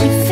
de.